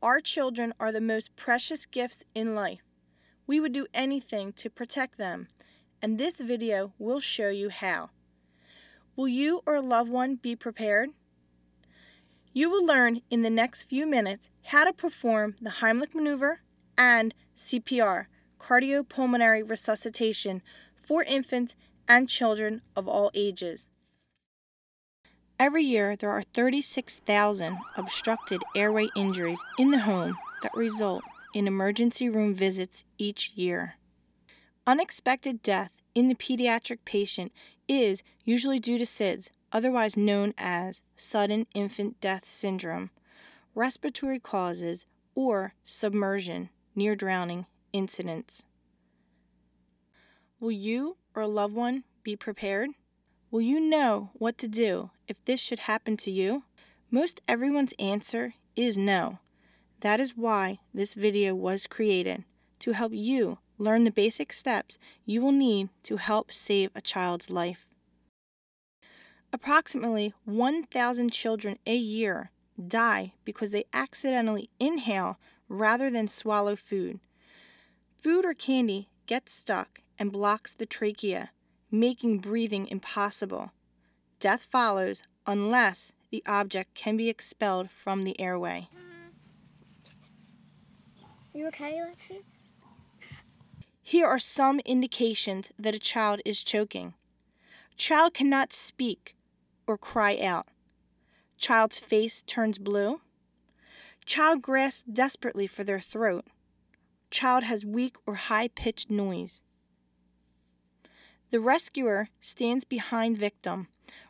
Our children are the most precious gifts in life. We would do anything to protect them, and this video will show you how. Will you or a loved one be prepared? You will learn in the next few minutes how to perform the Heimlich maneuver and CPR, cardiopulmonary resuscitation, for infants and children of all ages. Every year, there are 36,000 obstructed airway injuries in the home that result in emergency room visits each year. Unexpected death in the pediatric patient is usually due to SIDS, otherwise known as sudden infant death syndrome, respiratory causes, or submersion, near drowning incidents. Will you or a loved one be prepared? Will you know what to do if this should happen to you? Most everyone's answer is no. That is why this video was created, to help you learn the basic steps you will need to help save a child's life. Approximately 1,000 children a year die because they accidentally inhale rather than swallow food. Food or candy gets stuck and blocks the trachea, making breathing impossible. Death follows unless the object can be expelled from the airway. You okay, Lexi? Here are some indications that a child is choking. Child cannot speak or cry out. Child's face turns blue. Child grasps desperately for their throat. Child has weak or high pitched noise. The rescuer stands behind victim.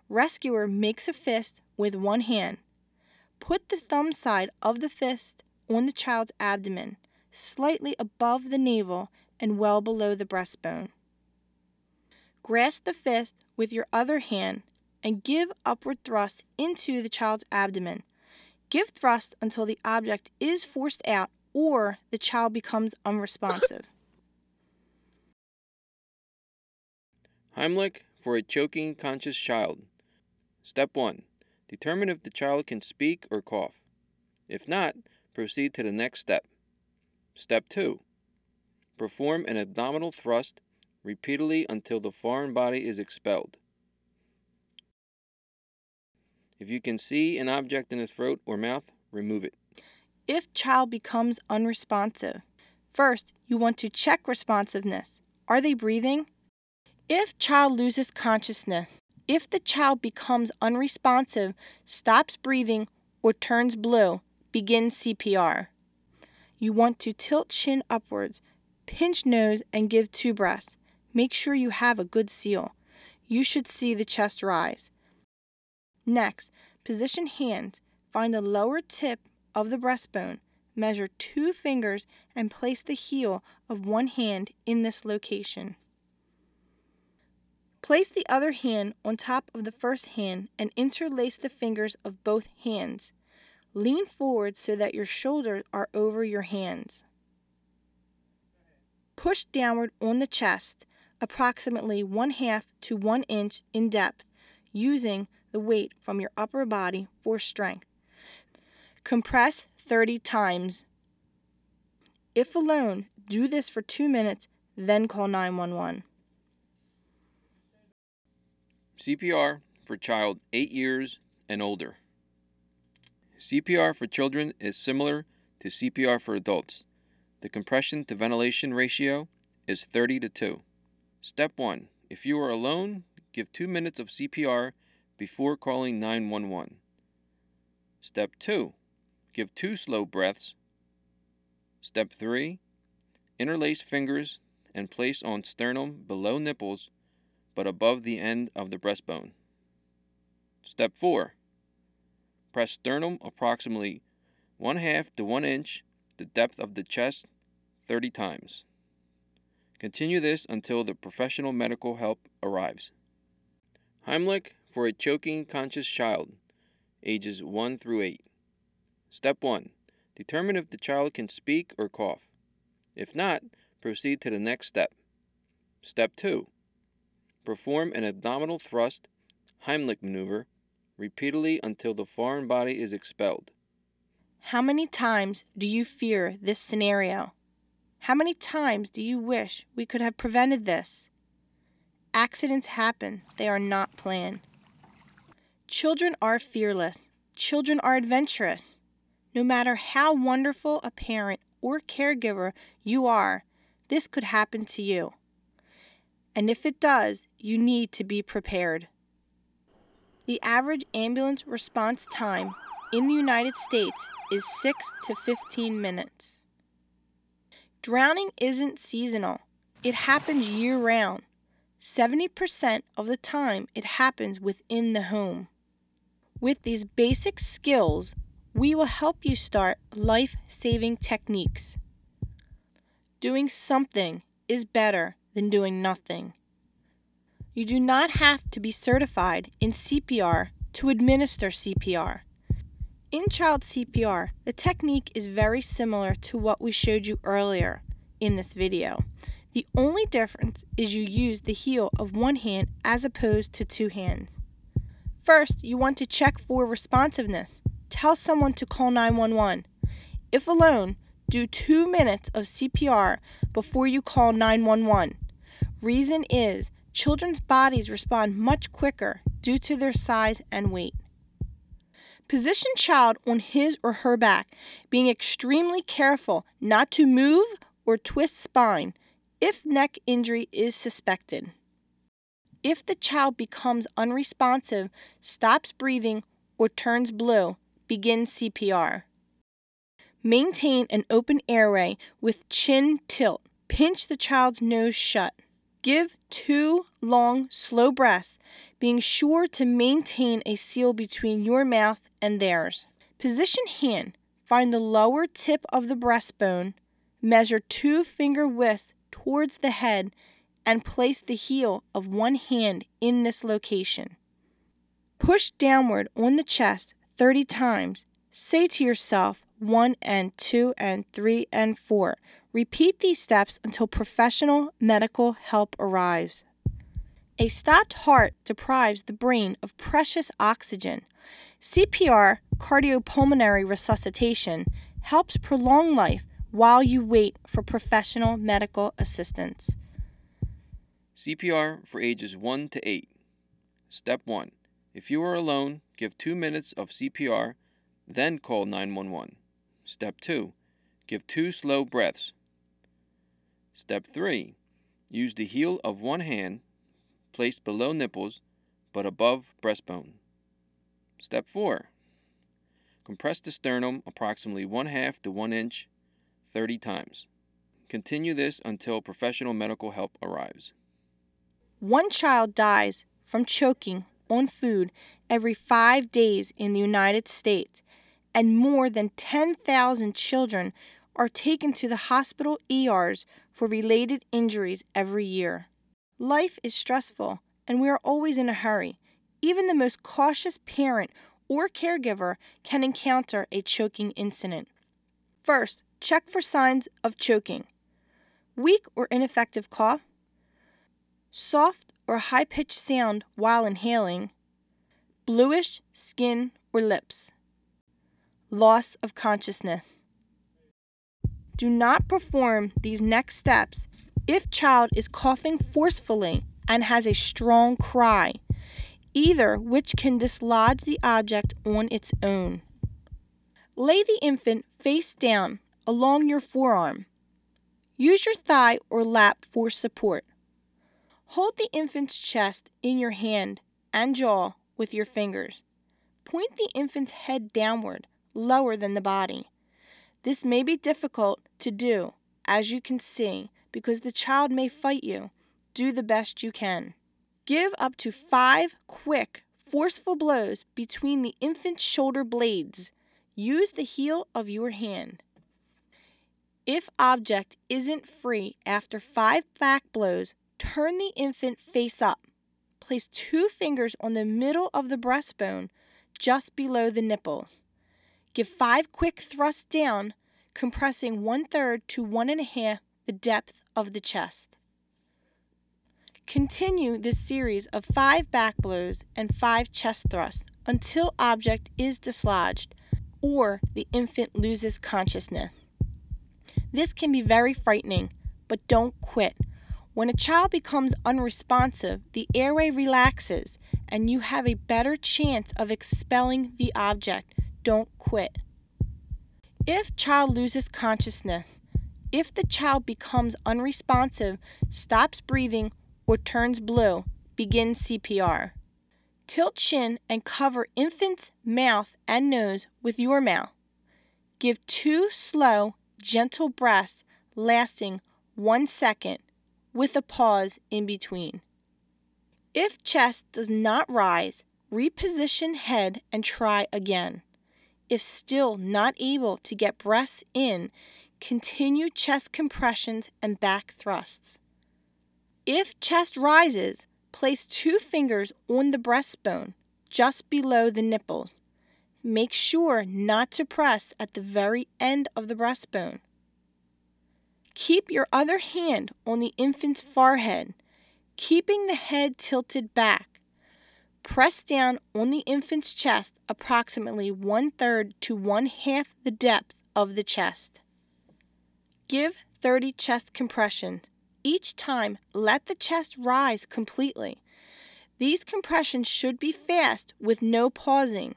Rescuer makes a fist with one hand. Put the thumb side of the fist on the child's abdomen, slightly above the navel and well below the breastbone. Grasp the fist with your other hand and give upward thrust into the child's abdomen. Give thrust until the object is forced out or the child becomes unresponsive. Heimlich for a choking conscious child. Step 1. Determine if the child can speak or cough. If not, proceed to the next step. Step 2. Perform an abdominal thrust repeatedly until the foreign body is expelled. If you can see an object in the throat or mouth, remove it. If child becomes unresponsive, first you want to check responsiveness. Are they breathing? If child loses consciousness, if the child becomes unresponsive, stops breathing, or turns blue, begin CPR. You want to tilt chin upwards, pinch nose, and give two breaths. Make sure you have a good seal. You should see the chest rise. Next, position hands. Find the lower tip of the breastbone. Measure two fingers and place the heel of one hand in this location. Place the other hand on top of the first hand and interlace the fingers of both hands. Lean forward so that your shoulders are over your hands. Push downward on the chest, approximately one half to one inch in depth, using the weight from your upper body for strength. Compress 30 times. If alone, do this for two minutes, then call 911. CPR for child 8 years and older. CPR for children is similar to CPR for adults. The compression to ventilation ratio is 30 to 2. Step 1. If you are alone, give 2 minutes of CPR before calling 911. Step 2. Give 2 slow breaths. Step 3. Interlace fingers and place on sternum below nipples but above the end of the breastbone. Step 4. Press sternum approximately 1 half to 1 inch the depth of the chest 30 times. Continue this until the professional medical help arrives. Heimlich for a choking conscious child, ages 1 through 8. Step 1. Determine if the child can speak or cough. If not, proceed to the next step. Step 2. Perform an abdominal thrust, Heimlich maneuver, repeatedly until the foreign body is expelled. How many times do you fear this scenario? How many times do you wish we could have prevented this? Accidents happen, they are not planned. Children are fearless. Children are adventurous. No matter how wonderful a parent or caregiver you are, this could happen to you. And if it does, you need to be prepared. The average ambulance response time in the United States is 6 to 15 minutes. Drowning isn't seasonal, it happens year round. 70% of the time, it happens within the home. With these basic skills, we will help you start life saving techniques. Doing something is better than doing nothing. You do not have to be certified in CPR to administer CPR. In child CPR, the technique is very similar to what we showed you earlier in this video. The only difference is you use the heel of one hand as opposed to two hands. First, you want to check for responsiveness. Tell someone to call 911. If alone, do two minutes of CPR before you call 911. Reason is children's bodies respond much quicker due to their size and weight. Position child on his or her back, being extremely careful not to move or twist spine if neck injury is suspected. If the child becomes unresponsive, stops breathing, or turns blue, begin CPR. Maintain an open airway with chin tilt. Pinch the child's nose shut. Give two long, slow breaths, being sure to maintain a seal between your mouth and theirs. Position hand. Find the lower tip of the breastbone. Measure two finger widths towards the head and place the heel of one hand in this location. Push downward on the chest 30 times. Say to yourself, 1 and 2 and 3 and 4. Repeat these steps until professional medical help arrives. A stopped heart deprives the brain of precious oxygen. CPR, cardiopulmonary resuscitation, helps prolong life while you wait for professional medical assistance. CPR for ages 1 to 8. Step 1. If you are alone, give 2 minutes of CPR, then call 911. Step 2. Give 2 slow breaths. Step 3. Use the heel of one hand placed below nipples but above breastbone. Step 4. Compress the sternum approximately 1 half to 1 inch 30 times. Continue this until professional medical help arrives. One child dies from choking on food every five days in the United States, and more than 10,000 children are taken to the hospital ERs for related injuries every year. Life is stressful, and we are always in a hurry. Even the most cautious parent or caregiver can encounter a choking incident. First, check for signs of choking weak or ineffective cough, soft or high pitched sound while inhaling, bluish skin or lips, loss of consciousness. Do not perform these next steps if child is coughing forcefully and has a strong cry, either which can dislodge the object on its own. Lay the infant face down along your forearm. Use your thigh or lap for support. Hold the infant's chest in your hand and jaw with your fingers. Point the infant's head downward, lower than the body. This may be difficult to do, as you can see, because the child may fight you. Do the best you can. Give up to five quick, forceful blows between the infant's shoulder blades. Use the heel of your hand. If object isn't free after five back blows, turn the infant face up. Place two fingers on the middle of the breastbone, just below the nipples. Give five quick thrusts down, compressing one third to one and a half the depth of the chest. Continue this series of five back blows and five chest thrusts until object is dislodged. or the infant loses consciousness. This can be very frightening, but don't quit. When a child becomes unresponsive, the airway relaxes and you have a better chance of expelling the object. Don't quit. If child loses consciousness, if the child becomes unresponsive, stops breathing, or turns blue, begin CPR. Tilt chin and cover infant's mouth and nose with your mouth. Give two slow, gentle breaths lasting one second with a pause in between. If chest does not rise, reposition head and try again. If still not able to get breaths in, continue chest compressions and back thrusts. If chest rises, place two fingers on the breastbone, just below the nipples. Make sure not to press at the very end of the breastbone. Keep your other hand on the infant's forehead, keeping the head tilted back. Press down on the infant's chest approximately one third to one half the depth of the chest. Give 30 chest compressions. Each time, let the chest rise completely. These compressions should be fast with no pausing.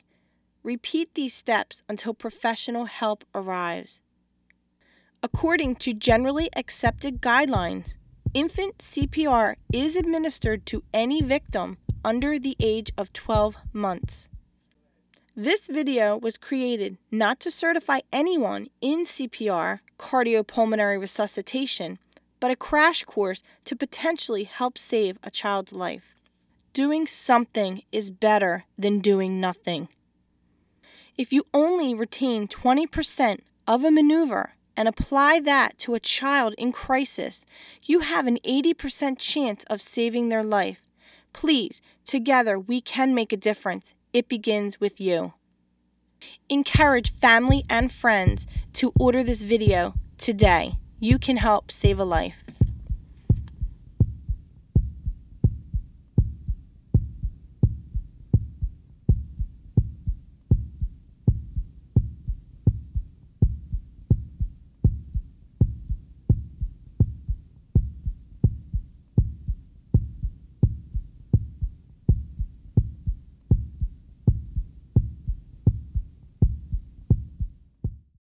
Repeat these steps until professional help arrives. According to generally accepted guidelines, infant CPR is administered to any victim under the age of 12 months. This video was created not to certify anyone in CPR, cardiopulmonary resuscitation, but a crash course to potentially help save a child's life. Doing something is better than doing nothing. If you only retain 20% of a maneuver and apply that to a child in crisis, you have an 80% chance of saving their life. Please, together we can make a difference. It begins with you. Encourage family and friends to order this video today. You can help save a life.